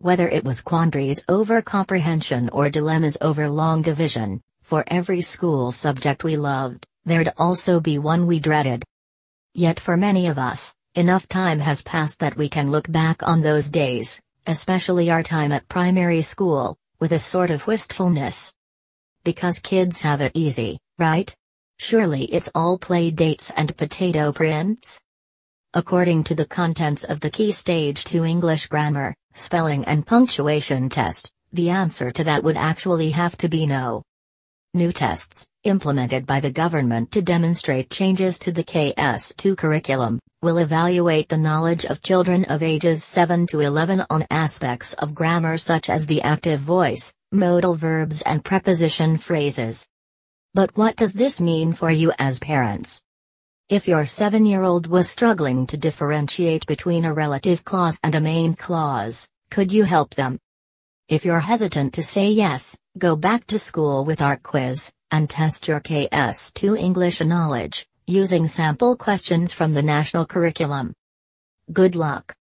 whether it was quandaries over comprehension or dilemmas over long division, for every school subject we loved, there'd also be one we dreaded. Yet for many of us, enough time has passed that we can look back on those days, especially our time at primary school, with a sort of wistfulness. Because kids have it easy, right? Surely it's all play dates and potato prints? According to the contents of the Key Stage 2 English Grammar, Spelling and Punctuation test, the answer to that would actually have to be no. New tests, implemented by the government to demonstrate changes to the KS2 curriculum, will evaluate the knowledge of children of ages 7 to 11 on aspects of grammar such as the active voice, modal verbs and preposition phrases. But what does this mean for you as parents? If your seven year old was struggling to differentiate between a relative clause and a main clause, could you help them? If you're hesitant to say yes, go back to school with our quiz, and test your KS2 English knowledge, using sample questions from the national curriculum. Good luck.